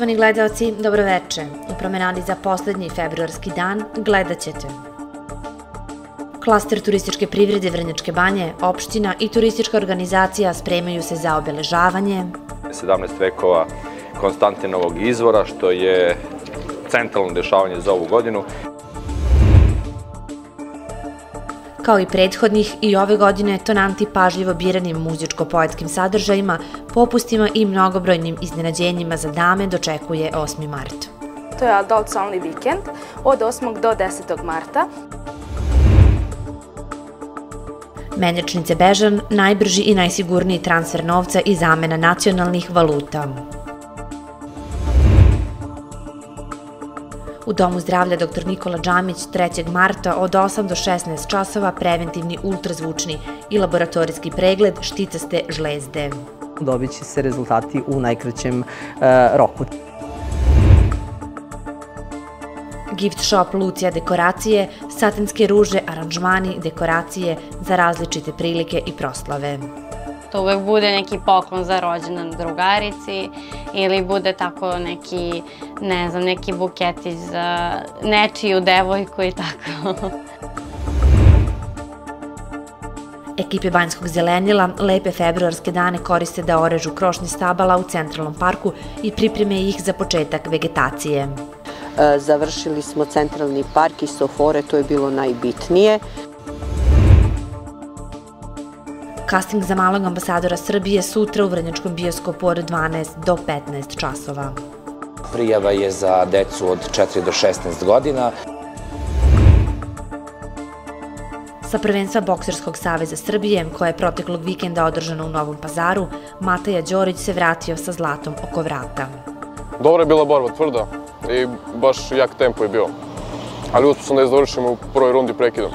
Poštovani gledalci, dobroveče. U promenadi za poslednji februarski dan gledat ćete Klaster turističke privrede Vrnjačke banje, opština i turistička organizacija spremaju se za obeležavanje 17 vekova Konstantinovog izvora, što je centralno dešavanje za ovu godinu. Kao i prethodnih i ove godine tonanti pažljivo biranim muzičko-poetskim sadržajima, popustima i mnogobrojnim iznenađenjima za dame dočekuje 8. mart. To je Adults Only Weekend od 8. do 10. marta. Menjačnice Bežan, najbrži i najsigurniji transfer novca i zamena nacionalnih valuta. U Domu zdravlja dr. Nikola Džamić 3. marta od 8 do 16 časova preventivni ultrazvučni i laboratorijski pregled štitaste žlezde. Dobit će se rezultati u najkraćem e, roku. Gift shop Lucija dekoracije, satinske ruže, aranžmani, dekoracije za različite prilike i proslave. To uvek bude neki poklon za rođendan drugarici ili bude tako neki, ne znam, neki buketić za nečiju devojku i tako. Ekipe Banjskog zelenila lepe februarske dane koriste da orežu krošnje stabala u centralnom parku i pripreme ih za početak vegetacije. E, završili smo centralni park i sofore, to je bilo najbitnije. Casting za malog ambasadora Srbije sutra u Vrnjačkom bioskopu od 12 do 15 časova. Prijava je za decu od 4 do 16 godina. Sa prvenstva Bokserskog saveza Srbije, koje je proteklog vikenda održano u Novom pazaru, Mataja Đorić se vratio sa zlatom oko vrata. Dobra je bila borba, tvrda i baš jak tempo je bio. Ali uspio sam da je završimo u prvoj rundi prekidom.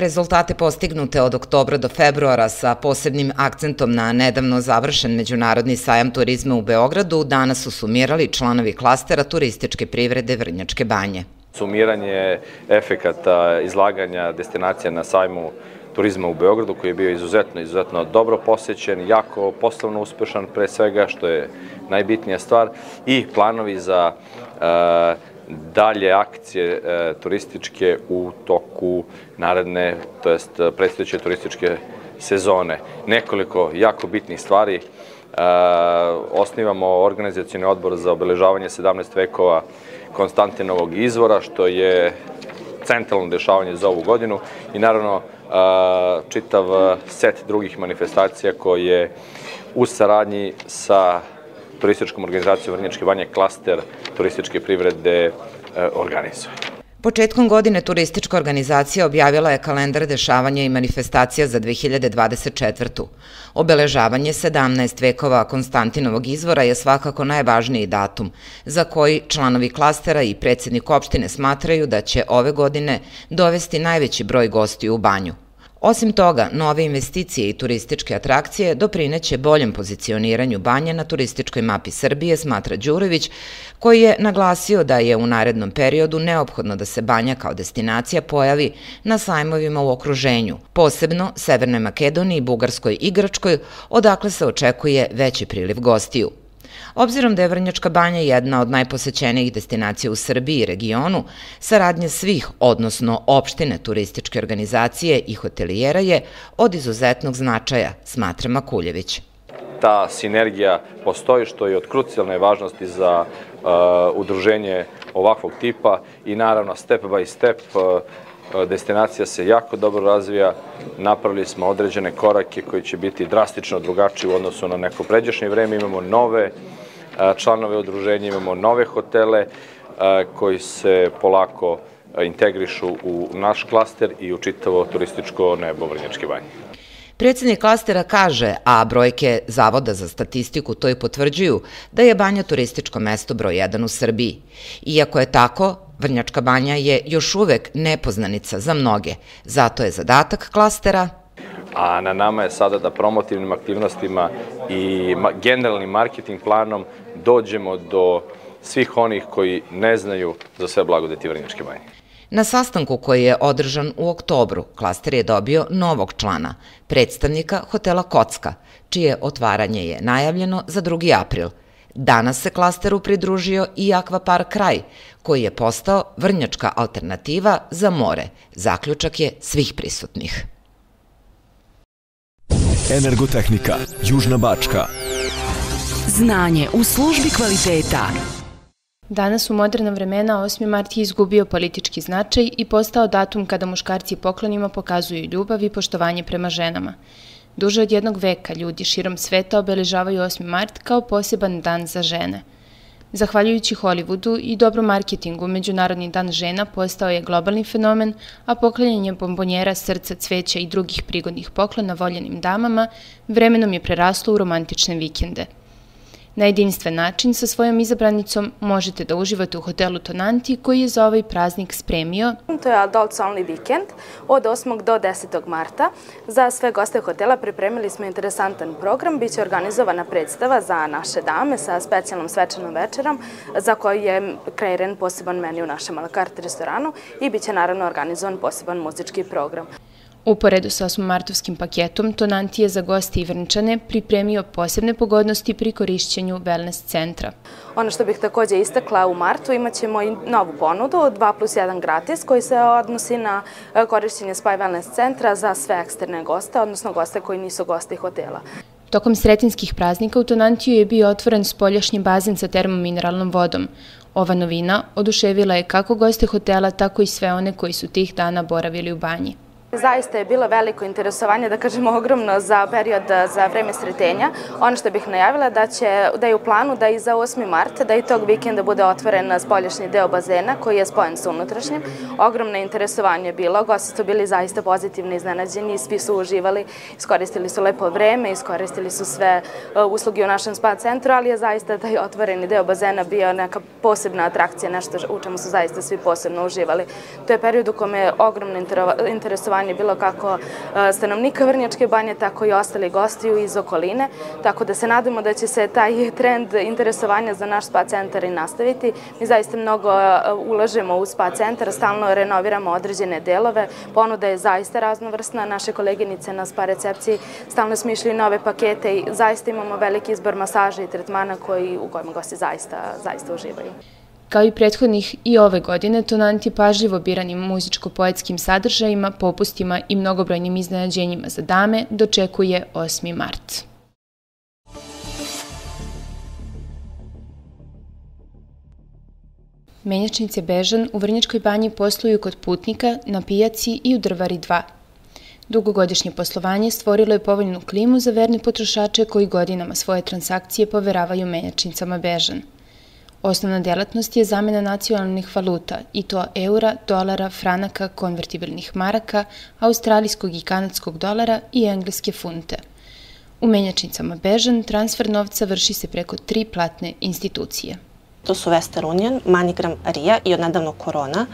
Rezultate postignute od oktobra do februara sa posebnim akcentom na nedavno završen Međunarodni sajam turizma u Beogradu danas su sumirali članovi klastera turističke privrede Vrnjačke banje. Sumiranje efekata izlaganja destinacija na sajmu turizma u Beogradu koji je bio izuzetno, izuzetno dobro posećen, jako poslovno uspešan pre svega, što je najbitnija stvar, i planovi za e, dalje akcije e, turističke u toku naredne, to jest predstavljajuće turističke sezone. Nekoliko jako bitnih stvari. E, osnivamo organizacijni odbor za obeležavanje 17 vekova Konstantinovog izvora, što je centralno dešavanje za ovu godinu i naravno čitav set drugih manifestacija koje u saradnji sa turističkom organizacijom Vrnjačke banje klaster turističke privrede e, organizuje. Početkom godine turistička organizacija objavila je kalendar dešavanja i manifestacija za 2024. Obeležavanje 17 vekova Konstantinovog izvora je svakako najvažniji datum, za koji članovi klastera i predsednik opštine smatraju da će ove godine dovesti najveći broj gostiju u banju – Osim toga, nove investicije i turističke atrakcije doprineće boljem pozicioniranju banje na turističkoj mapi Srbije, smatra Đurović, koji je naglasio da je u narednom periodu neophodno da se banja kao destinacija pojavi na sajmovima u okruženju, posebno Severnoj Makedoniji, Bugarskoj i Grčkoj, odakle se očekuje veći priliv gostiju. Obzirom da je Vrnjačka banja jedna od najposećenijih destinacija u Srbiji i regionu, saradnja svih, odnosno opštine turističke organizacije i hotelijera je od izuzetnog značaja, smatra Makuljević. Ta sinergija postoji, što je od krucijalne važnosti za uh, udruženje ovakvog tipa i naravno step by step uh, destinacija se jako dobro razvija, napravili smo određene korake koji će biti drastično drugačiji u odnosu na neko pređašnje vreme, imamo nove članove udruženja, imamo nove hotele koji se polako integrišu u naš klaster i u čitavo turističko nebo Vrnjačke banje. Predsednik klastera kaže, a brojke Zavoda za statistiku to i potvrđuju, da je banja turističko mesto broj 1 u Srbiji. Iako je tako, Vrnjačka banja je još uvek nepoznanica za mnoge. Zato je zadatak klastera a na nama je sada da promotivnim aktivnostima i generalnim marketing planom dođemo do svih onih koji ne znaju za sve blagodeti Vrnjačke banje. Na sastanku koji je održan u oktobru, klaster je dobio novog člana, predstavnika hotela Kocka, čije otvaranje je najavljeno za 2. april. Danas se klasteru pridružio i Akvapark Kraj, koji je postao vrnjačka alternativa za more. Zaključak je svih prisutnih. Energotehnika, Južna Bačka. Znanje u službi kvaliteta. Danas u moderna vremena 8. mart je izgubio politički značaj i postao datum kada muškarci poklonima pokazuju ljubav i poštovanje prema ženama. Duže od jednog veka ljudi širom sveta obeležavaju 8. mart kao poseban dan za žene. Zahvaljujući Hollywoodu i dobrom marketingu, Međunarodni dan žena postao je globalni fenomen, a poklanjanje bombonjera, srca, cveća i drugih prigodnih poklona voljenim damama vremenom je preraslo u romantične vikende – Na jedinstven način sa svojom izabranicom možete da uživate u hotelu Tonanti koji je za ovaj praznik spremio. To je Adults Only Weekend od 8. do 10. marta. Za sve goste hotela pripremili smo interesantan program. Biće organizovana predstava za naše dame sa specijalnom svečanom večerom za koju je kreiran poseban meni u našem Alakart restoranu i biće naravno organizovan poseban muzički program. Uporedu sa osmomartovskim paketom, Tonanti je za goste i vrnčane pripremio posebne pogodnosti pri korišćenju wellness centra. Ono što bih takođe istakla u martu, imat ćemo i novu ponudu, 2 plus 1 gratis, koji se odnosi na e, korišćenje spa wellness centra za sve eksterne goste, odnosno goste koji nisu gosti hotela. Tokom sretinskih praznika u Tonantiju je bio otvoren spoljašnji bazen sa termomineralnom vodom. Ova novina oduševila je kako goste hotela, tako i sve one koji su tih dana boravili u banji. Zaista je bilo veliko interesovanje, da kažemo ogromno za period za vreme sretenja. Ono što bih najavila da će da je u planu da i za 8. mart, da i tog vikenda bude otvoren spoljašnji deo bazena koji je spojen sa unutrašnjim. Ogromno interesovanje je bilo, gosti su bili zaista pozitivno iznenađeni, svi su uživali, iskoristili su lepo vreme, iskoristili su sve e, usluge u našem spa centru, ali je zaista taj otvoreni deo bazena bio neka posebna atrakcija, nešto u čemu su zaista svi posebno uživali. To je period u kome je ogromno interesovanje interesovanje bilo kako e, stanovnika Vrnjačke banje, tako i ostali gostiju iz okoline, tako da se nadamo da će se taj trend interesovanja za naš spa centar i nastaviti. Mi zaista mnogo e, ulažemo u spa centar, stalno renoviramo određene delove, ponuda je zaista raznovrsna, naše koleginice na spa recepciji stalno smišljaju nove pakete i zaista imamo veliki izbor masaža i tretmana koji, u kojima gosti zaista, zaista uživaju. Kao i prethodnih i ove godine, Tonant je pažljivo biranim muzičko-poetskim sadržajima, popustima i mnogobrojnim iznenađenjima za dame dočekuje 8. mart. Menjačnice Bežan u Vrnjačkoj banji posluju kod putnika, na pijaci i u Drvari 2. Dugogodišnje poslovanje stvorilo je povoljnu klimu za verne potrošače koji godinama svoje transakcije poveravaju menjačnicama Bežan – Osnovna delatnost je zamena nacionalnih valuta, i to eura, dolara, franaka, konvertibilnih maraka, australijskog i kanadskog dolara i engleske funte. U menjačnicama Bežan transfer novca vrši se preko tri platne institucije. To su Western Union, Manigram RIA i odnedavno Corona.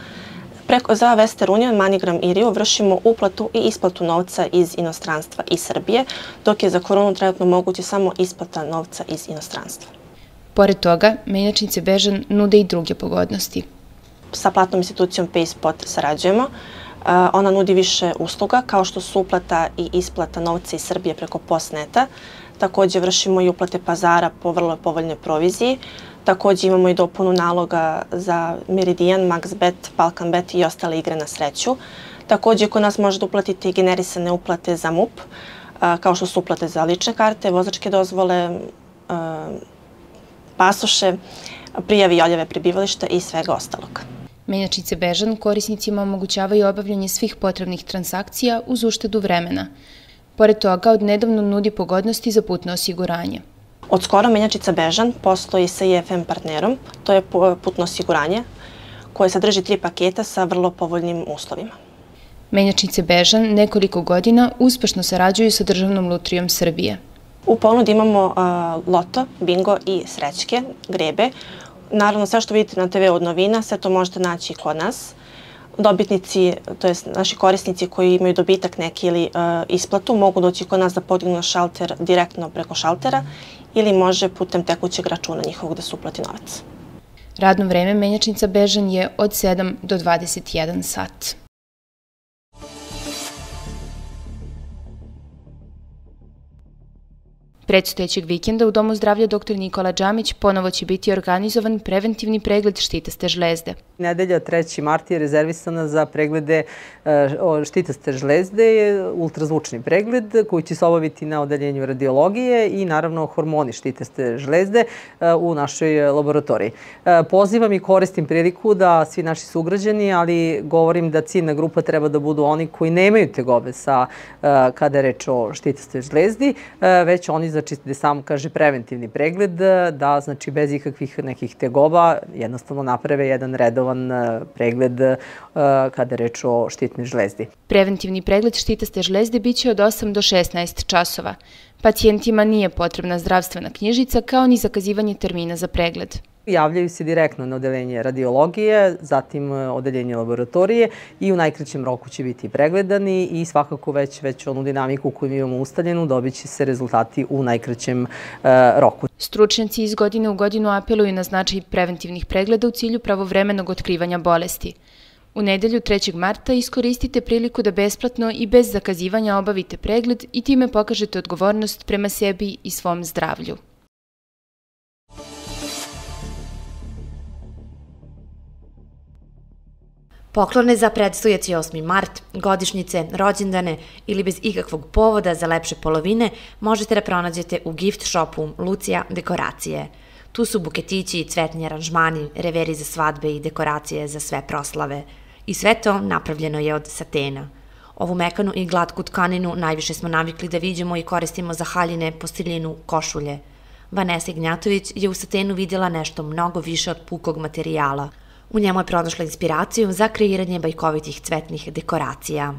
Preko, za Western Union, Manigram i RIA vršimo uplatu i isplatu novca iz inostranstva i Srbije, dok je za koronu trenutno moguće samo isplata novca iz inostranstva. Pored toga, menjačnice Bežan nude i druge pogodnosti. Sa platnom institucijom PaySpot sarađujemo. E, ona nudi više usluga, kao što su uplata i isplata novca iz Srbije preko Postneta. Takođe vršimo i uplate pazara po vrlo povoljnoj proviziji. Takođe imamo i dopunu naloga za Meridian, MaxBet, BalkanBet i ostale igre na sreću. Takođe, kod nas možete uplatiti generisane uplate za MUP, e, kao što su uplate za lične karte, vozačke dozvole, e, pasoše, prijavi i oljeve prebivališta i svega ostalog. Menjačice Bežan korisnicima omogućavaju obavljanje svih potrebnih transakcija uz uštedu vremena. Pored toga, od nedavno nudi pogodnosti za putno osiguranje. Od skoro Menjačica Bežan postoji sa IFM partnerom, to je putno osiguranje, koje sadrži tri paketa sa vrlo povoljnim uslovima. Menjačnice Bežan nekoliko godina uspešno sarađuju sa Državnom lutrijom Srbije. U ponudi imamo loto, bingo i srećke, grebe. Naravno, sve što vidite na TV od novina, sve to možete naći kod nas. Dobitnici, to jest naši korisnici koji imaju dobitak neki ili isplatu, mogu doći kod nas da podignu šalter direktno preko šaltera ili može putem tekućeg računa njihovog da se uplati novac. Radno vreme menjačnica Bežan je od 7 do 21 sat. Predstojećeg vikenda u Domu zdravlja dr. Nikola Đamić ponovo će biti organizovan preventivni pregled štitaste žlezde. Nedelja 3. marta je rezervisana za preglede e, štitaste žlezde, ultrazvučni pregled koji će se obaviti na odeljenju radiologije i naravno hormoni štitaste žlezde e, u našoj laboratoriji. E, pozivam i koristim priliku da svi naši sugrađani, ali govorim da ciljna grupa treba da budu oni koji nemaju tegobe sa, kada je reč o štitaste žlezdi, već oni znači gde sam kaže preventivni pregled, da znači bez ikakvih nekih tegoba jednostavno naprave jedan redovan e, pregled e, kada je reč o štitnoj žlezdi. Preventivni pregled štitaste žlezde biće od 8 do 16 časova. Pacijentima nije potrebna zdravstvena knjižica kao ni zakazivanje termina za pregled. Javljaju se direktno na odelenje radiologije, zatim e, odeljenje laboratorije i u najkraćem roku će biti pregledani i svakako već, već onu dinamiku koju imamo ustaljenu dobit će se rezultati u najkraćem uh, roku. Stručnjaci iz godine u godinu apeluju na značaj preventivnih pregleda u cilju pravovremenog otkrivanja bolesti. U nedelju 3. marta iskoristite priliku da besplatno i bez zakazivanja obavite pregled i time pokažete odgovornost prema sebi i svom zdravlju. Poklone za predstojeći 8. mart, godišnjice, rođendane ili bez ikakvog povoda za lepše polovine možete da pronađete u gift shopu Lucija Dekoracije. Tu su buketići cvetni aranžmani, reveri za svadbe i dekoracije za sve proslave. I sve to napravljeno je od satena. Ovu mekanu i glatku tkaninu najviše smo navikli da vidimo i koristimo za haljine, postiljinu, košulje. Vanessa Ignjatović je u satenu vidjela nešto mnogo više od pukog materijala – U njemu je pronašla inspiraciju za kreiranje bajkovitih cvetnih dekoracija.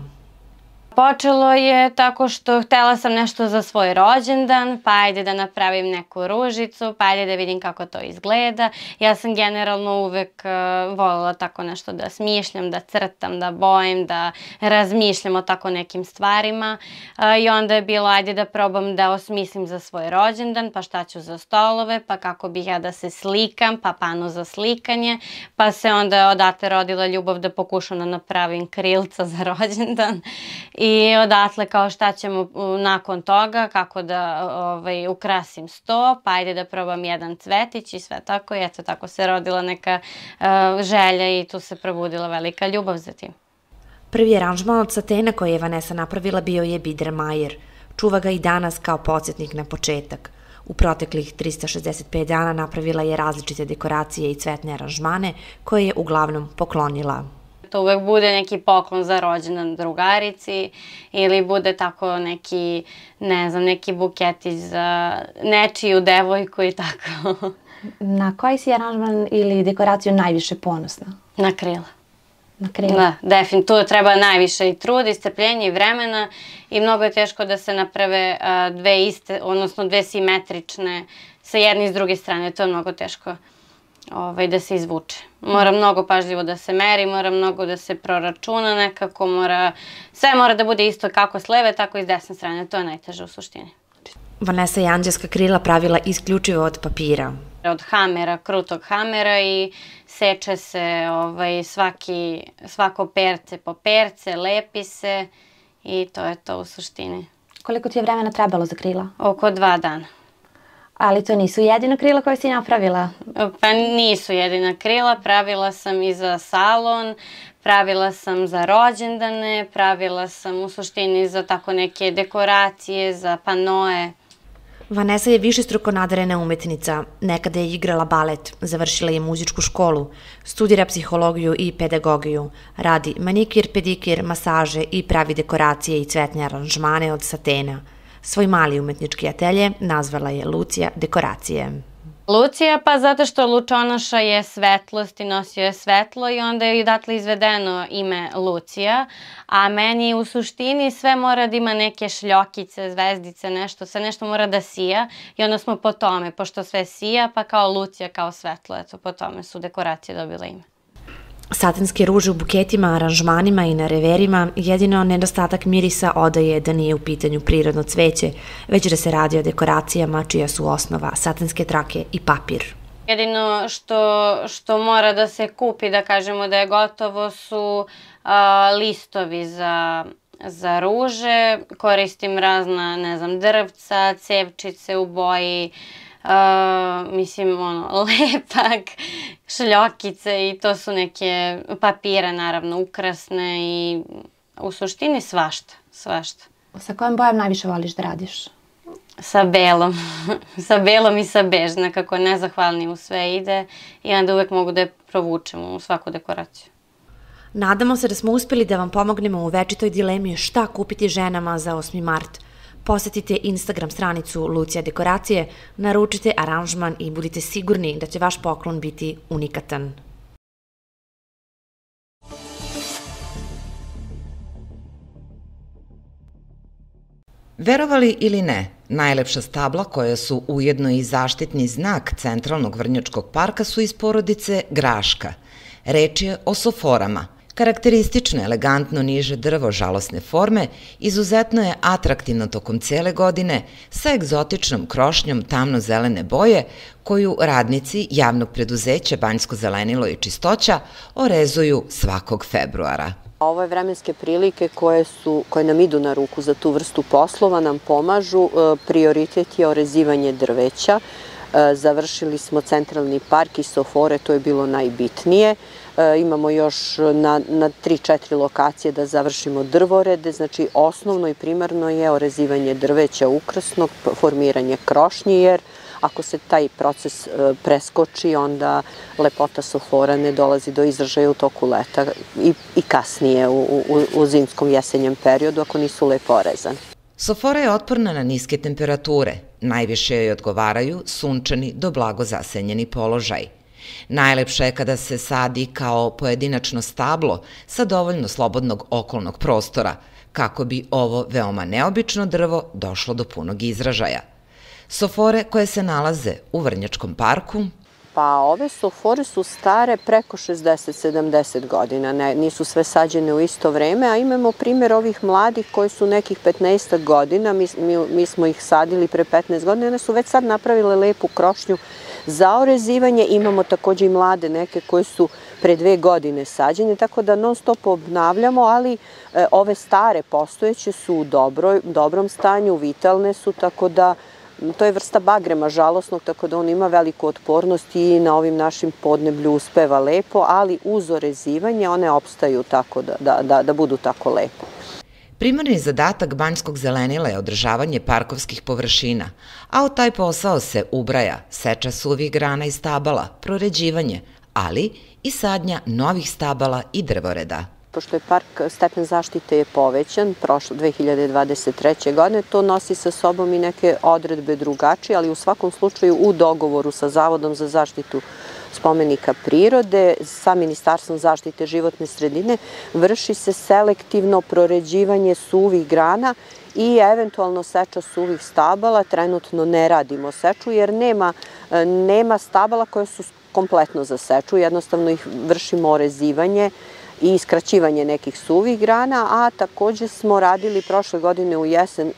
Počelo je tako što htela sam nešto za svoj rođendan, pa ajde da napravim neku ružicu, pa ajde da vidim kako to izgleda. Ja sam generalno uvek uh, voljela tako nešto da smišljam, da crtam, da bojim, da razmišljam o tako nekim stvarima. Uh, I onda je bilo ajde da probam da osmislim za svoj rođendan, pa šta ću za stolove, pa kako bih ja da se slikam, pa pano za slikanje, pa se onda odate rodila ljubav da pokušam da napravim krilca za rođendan. I odatle kao šta ćemo nakon toga, kako da ovaj, ukrasim sto, pa ajde da probam jedan cvetić i sve tako. I eto, tako se rodila neka uh, želja i tu se probudila velika ljubav za tim. Prvi aranžman od satena koje je Vanessa napravila bio je Biedermeier. Čuva ga i danas kao podsjetnik na početak. U proteklih 365 dana napravila je različite dekoracije i cvetne aranžmane koje je uglavnom poklonila To uvek bude neki poklon za rođendan drugarici ili bude tako neki, ne znam, neki buketić za nečiju devojku i tako. Na koji si aranžman ili dekoraciju najviše ponosna? Na krila. Na krila? Da, definitivno. Tu treba najviše i trud, i strpljenja i vremena i mnogo je teško da se naprave dve iste, odnosno dve simetrične sa jedne i s druge strane. To je mnogo teško ovaj, da se izvuče. Mora mnogo pažljivo da se meri, mora mnogo da se proračuna nekako, mora, sve mora da bude isto kako s leve, tako i s desne strane. To je najteže u suštini. Vanessa je anđelska krila pravila isključivo od papira. Od hamera, krutog hamera i seče se ovaj, svaki, svako perce po perce, lepi se i to je to u suštini. Koliko ti je vremena trebalo za krila? Oko dva dana. Ali to nisu jedina krila koje si napravila? Pa nisu jedina krila, pravila sam i za salon, pravila sam za rođendane, pravila sam u suštini za tako neke dekoracije, za panoe. Vanessa je više struko nadarena umetnica. Nekada je igrala balet, završila je muzičku školu, studira psihologiju i pedagogiju, radi manikir, pedikir, masaže i pravi dekoracije i cvetne aranžmane od satena – Svoj mali umetnički atelje nazvala je Lucija dekoracije. Lucija pa zato što Lučonoša je svetlost i nosio je svetlo i onda je i datle izvedeno ime Lucija, a meni u suštini sve mora da ima neke šljokice, zvezdice, nešto, sve nešto mora da sija i onda smo po tome, pošto sve sija pa kao Lucija kao svetlo, eto po tome su dekoracije dobile ime. Satinske ruže u buketima, aranžmanima i na reverima jedino nedostatak mirisa odaje da nije u pitanju prirodno cveće, već da se radi o dekoracijama čija su osnova satinske trake i papir. Jedino što, što mora da se kupi, da kažemo da je gotovo, su a, listovi za, za ruže. Koristim razna, ne znam, drvca, cevčice u boji, Uh, mislim, ono, lepak, šljokice i to su neke papire, naravno, ukrasne i u suštini svašta, svašta. Sa kojom bojom najviše voliš da radiš? Sa belom. sa belom i sa bež, nekako nezahvalni u sve ide i onda uvek mogu da je provučem u svaku dekoraciju. Nadamo se da smo uspeli da vam pomognemo u večitoj dilemi šta kupiti ženama za 8. mart. Posetite Instagram stranicu Lucija Dekoracije, naručite aranžman i budite sigurni da će vaš poklon biti unikatan. Verovali ili ne, najlepša stabla koja su ujedno i zaštitni znak Centralnog vrnjačkog parka su iz porodice Graška. Reč je o soforama. Karakteristično elegantno niže drvo žalosne forme izuzetno je atraktivno tokom cele godine sa egzotičnom krošnjom tamno-zelene boje koju radnici javnog preduzeća Banjsko zelenilo i čistoća orezuju svakog februara. Ove vremenske prilike koje, su, koje nam idu na ruku za tu vrstu poslova nam pomažu. E, prioritet je orezivanje drveća. E, završili smo centralni park i sofore, to je bilo najbitnije. E, imamo još na, na 3-4 lokacije da završimo drvorede, znači osnovno i primarno je orezivanje drveća ukrasnog, formiranje krošnje, jer Ako se taj proces e, preskoči, onda lepota sofora ne dolazi do izražaja u toku leta i, i kasnije u, u, u zimskom jesenjem periodu ako nisu lepo orezane. Sofora je otporna na niske temperature. Najviše joj odgovaraju sunčani do blago zasenjeni položaj. Najlepše je kada se sadi kao pojedinačno stablo sa dovoljno slobodnog okolnog prostora, kako bi ovo veoma neobično drvo došlo do punog izražaja – Sofore koje se nalaze u Vrnjačkom parku, Pa ove sofore su stare preko 60-70 godina, ne, nisu sve sađene u isto vreme, a imamo primjer ovih mladih koji su nekih 15 godina, mi, mi, mi smo ih sadili pre 15 godina, one su već sad napravile lepu krošnju za orezivanje, imamo takođe i mlade neke koje su pre dve godine sađene, tako da non stop obnavljamo, ali e, ove stare postojeće su u dobroj, dobrom stanju, vitalne su, tako da To je vrsta bagrema žalosnog, tako da on ima veliku otpornost i na ovim našim podneblju uspeva lepo, ali uz orezivanje one opstaju tako da, da, da, da budu tako lepo. Primarni zadatak banjskog zelenila je održavanje parkovskih površina, a u taj posao se ubraja seča suvih grana i stabala, proređivanje, ali i sadnja novih stabala i drvoreda pošto je park stepen zaštite je povećan prošlo 2023. godine, to nosi sa sobom i neke odredbe drugačije, ali u svakom slučaju u dogovoru sa Zavodom za zaštitu spomenika prirode, sa Ministarstvom zaštite životne sredine, vrši se selektivno proređivanje suvih grana i eventualno seča suvih stabala. Trenutno ne radimo seču jer nema, nema stabala koje su kompletno za seču, jednostavno ih vršimo orezivanje i iskraćivanje nekih suvih grana, a takođe smo radili prošle godine u jesen,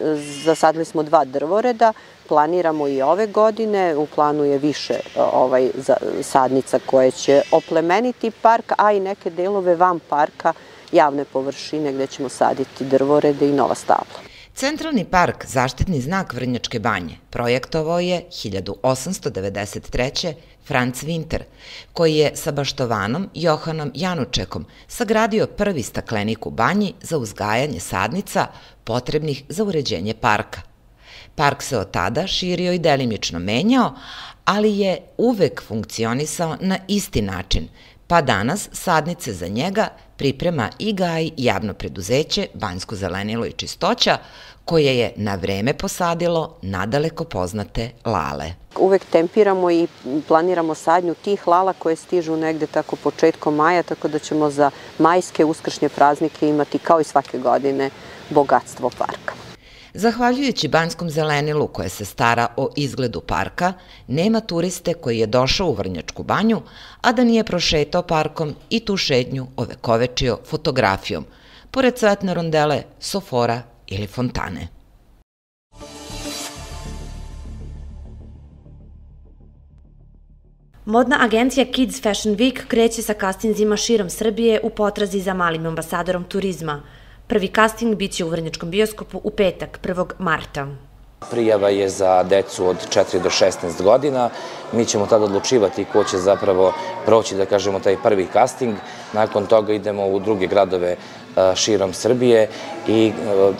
zasadili smo dva drvoreda, planiramo i ove godine, u planu je više ovaj, sadnica koje će oplemeniti park, a i neke delove van parka, javne površine gde ćemo saditi drvorede i nova stabla. Centralni park Zaštitni znak Vrnjačke banje projektovao je 1893. Franz Winter, koji je sa baštovanom Johanom Janučekom sagradio prvi staklenik u banji za uzgajanje sadnica potrebnih za uređenje parka. Park se od tada širio i delimično menjao, ali je uvek funkcionisao na isti način, pa danas sadnice za njega priprema i gaji javno preduzeće Banjsko zelenilo i čistoća, koje je na vreme posadilo nadaleko poznate lale. Uvek tempiramo i planiramo sadnju tih lala koje stižu negde tako početkom maja, tako da ćemo za majske uskršnje praznike imati kao i svake godine bogatstvo parka. Zahvaljujući Banjskom zelenilu koje se stara o izgledu parka, nema turiste koji je došao u Vrnjačku banju, a da nije prošetao parkom i tu šednju ovekovečio fotografijom, pored cvetne rondele, sofora ili fontane. Modna agencija Kids Fashion Week kreće sa kastinzima širom Srbije u potrazi za malim ambasadorom turizma. Prvi kasting biće u Vrnjačkom bioskopu u petak, 1. marta. Prijava je za decu od 4 do 16 godina. Mi ćemo tada odlučivati ko će zapravo proći, da kažemo, taj prvi casting. Nakon toga idemo u druge gradove e, širom Srbije i e,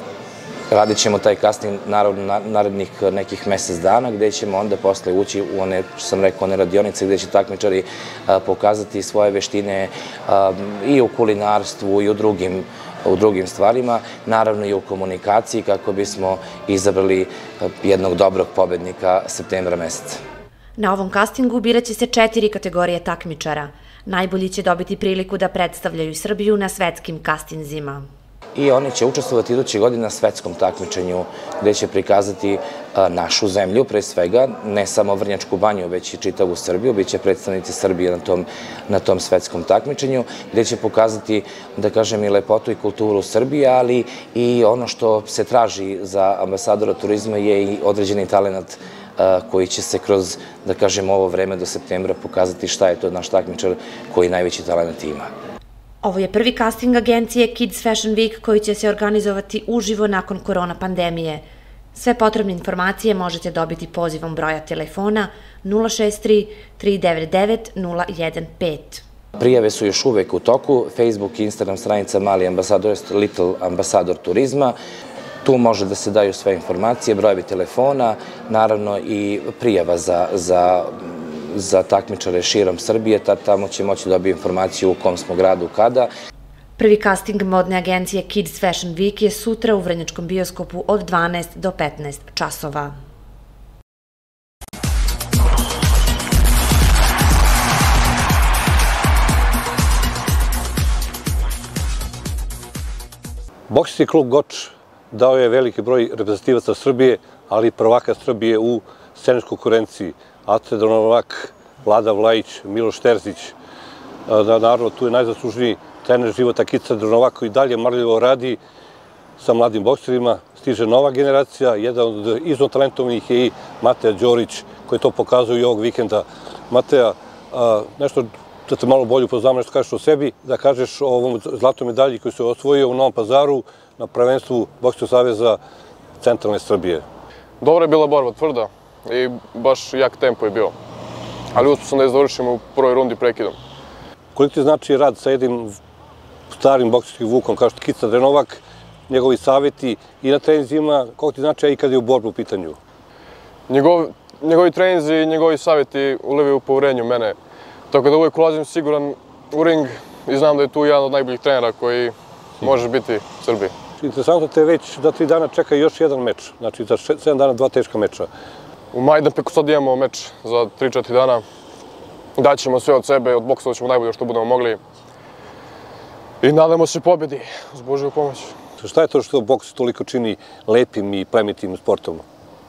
radit ćemo taj casting naravno narednih nekih mesec dana gde ćemo onda posle ući u one, što sam rekao, one radionice gde će takmičari pokazati svoje veštine i u kulinarstvu i u drugim u drugim stvarima, naravno i u komunikaciji kako bismo izabrali jednog dobrog pobednika septembra meseca. Na ovom castingu biraće se četiri kategorije takmičara. Najbolji će dobiti priliku da predstavljaju Srbiju na svetskim kastinzima i oni će učestvovati iduće godine na svetskom takmičenju gde će prikazati našu zemlju, pre svega, ne samo Vrnjačku banju, već i čitavu Srbiju, bit će predstavnici Srbije na tom, na tom svetskom takmičenju, gde će pokazati, da kažem, i lepotu i kulturu Srbije, ali i ono što se traži za ambasadora turizma je i određeni talent koji će se kroz, da kažem, ovo vreme do septembra pokazati šta je to naš takmičar koji najveći talent ima. Ovo je prvi casting agencije Kids Fashion Week koji će se organizovati uživo nakon korona pandemije. Sve potrebne informacije možete dobiti pozivom broja telefona 063 399 015. Prijave su još uvek u toku, Facebook i Instagram stranica Mali ambasador, Little ambasador turizma. Tu može da se daju sve informacije, brojevi telefona, naravno i prijava za, za za takmičare širom Srbije, tad tamo će moći da dobiti informaciju u kom smo gradu kada. Prvi casting modne agencije Kids Fashion Week je sutra u Vrnjačkom bioskopu od 12 do 15 časova. Boksijski klub Goč dao je veliki broj reprezentativaca Srbije, ali i prvaka Srbije u sceničkoj konkurenciji. Ace Donovak, Vlada Vlajić, Miloš Terzić, da, naravno tu je najzaslužniji trener života Kica Donovak koji dalje marljivo radi sa mladim bokserima, stiže nova generacija, jedan od izno talentovnih je i Mateja Đorić koji to pokazuje i ovog vikenda. Mateja, nešto da te malo bolje upoznamo, nešto kažeš o sebi, da kažeš o ovom zlatoj medalji koju se osvojio u Novom pazaru na prvenstvu Bokserskog saveza centralne Srbije. Dobra je bila borba, tvrda i baš jak tempo je bio. Ali uspio sam da je završim u prvoj rundi prekidom. Koliko ti znači rad sa jednim starim bokserskim vukom kao što Kica Drenovak, njegovi saveti i na treninzima, koliko ti znači i kad je u borbu u pitanju? Njegov, njegovi treninzi i njegovi saveti ulevaju poverenju mene. Tako da uvijek ulazim siguran u ring i znam da je tu jedan od najboljih trenera koji može biti u Srbiji. Interesantno te već da tri dana čeka još jedan meč, znači za sedam dana dva teška meča. U Majdanpeku sad imamo meč za 3-4 dana. Daćemo sve od sebe, odboksovat ćemo najbolje što budemo mogli. I nadamo se pobedi, uz Božju pomoć. Šta je to što boks toliko čini lepim i plemitim sportom?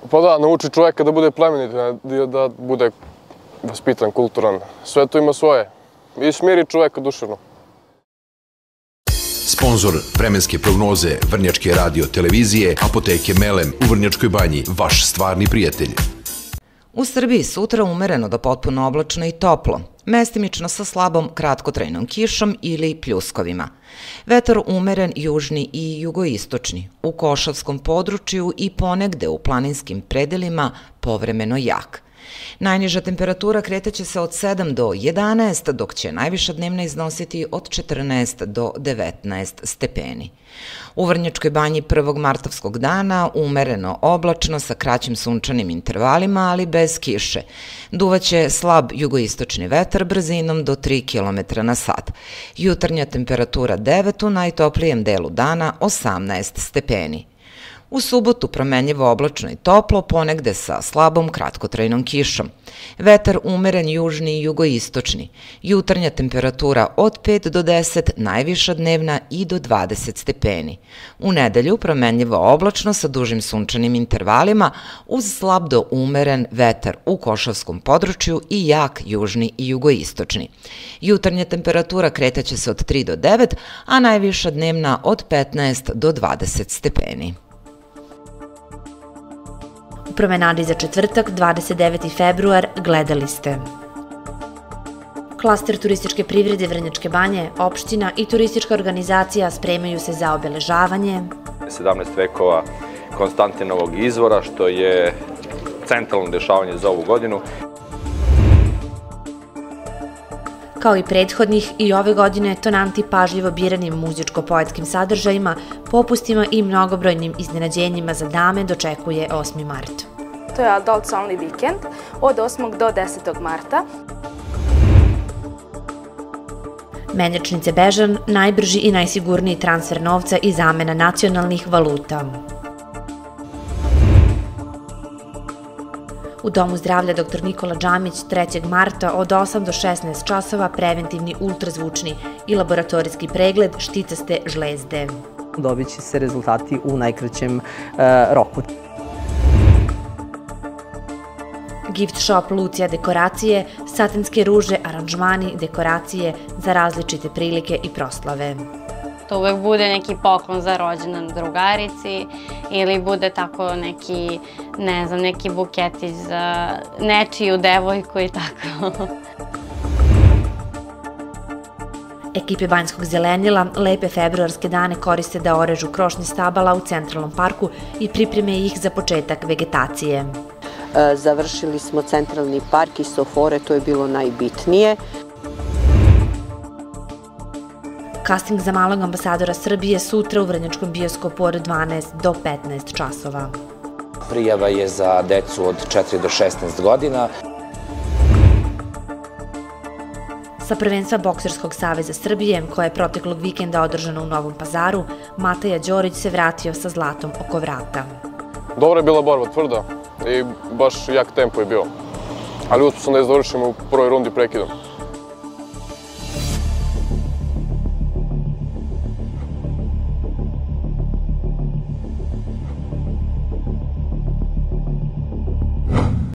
Pa da, nauči čoveka da bude plemenit, da bude vaspitan, kulturan. Sve to ima svoje. I smiri čoveka duševno. Sponzor vremenske prognoze Vrnjačke radio televizije, apoteke Melem u Vrnjačkoj banji, vaš stvarni prijatelj. U Srbiji sutra umereno do potpuno oblačno i toplo, mestimično sa slabom kratkotrajnom kišom ili pljuskovima. Vetar umeren južni i jugoistočni, u Košavskom području i ponegde u planinskim predelima povremeno jak – Najniža temperatura kretaće se od 7 do 11, dok će najviša dnevna iznositi od 14 do 19 stepeni. U Vrnjačkoj banji 1. martovskog dana umereno oblačno sa kraćim sunčanim intervalima, ali bez kiše. Duvaće slab jugoistočni vetar brzinom do 3 km na sat. Jutarnja temperatura 9 u najtoplijem delu dana 18 stepeni. U subotu promenljivo oblačno i toplo, ponegde sa slabom kratkotrajnom kišom. Vetar umeren južni i jugoistočni. Jutarnja temperatura od 5 do 10, najviša dnevna i do 20 stepeni. U nedelju promenljivo oblačno sa dužim sunčanim intervalima uz slab do umeren vetar u Košavskom području i jak južni i jugoistočni. Jutarnja temperatura kretaće se od 3 do 9, a najviša dnevna od 15 do 20 stepeni promenadi za četvrtak, 29. februar, gledali ste. Klaster turističke privrede Vrnjačke banje, opština i turistička organizacija spremaju se za obeležavanje 17 vekova Konstantinovog izvora, što je centralno dešavanje za ovu godinu. Kao i prethodnih, i ove godine tonanti pažljivo biranim muzičko-poetskim sadržajima, popustima i mnogobrojnim iznenađenjima za dame dočekuje 8. mart. To je Adults Only Weekend od 8. do 10. marta. Menjačnice Bežan, najbrži i najsigurniji transfer novca i zamena nacionalnih valuta. U Domu zdravlja dr. Nikola Džamić 3. marta od 8 do 16 časova preventivni ultrazvučni i laboratorijski pregled šticaste žlezde. Dobit će se rezultati u najkraćem uh, roku. Gift shop Lucija dekoracije, satinske ruže, aranžmani, dekoracije za različite prilike i proslave. To uvek bude neki poklon za rođendan drugarici ili bude tako neki, ne znam, neki buketi za nečiju devojku i tako. Ekipe Banjskog zelenila lepe februarske dane koriste da orežu krošnje stabala u centralnom parku i pripreme ih za početak vegetacije. E, završili smo centralni park i sofore, to je bilo najbitnije. Casting za malog ambasadora Srbije sutra u Vrnjačkom bioskopu od 12 do 15 časova. Prijava je za decu od 4 do 16 godina. Sa prvenstva Bokserskog saveza Srbije, koje je proteklog vikenda održano u Novom pazaru, Mataja Đorić se vratio sa zlatom oko vrata. Dobra je bila borba, tvrda i baš jak tempo je bio. Ali uspio sam da je završimo u prvoj rundi prekidom.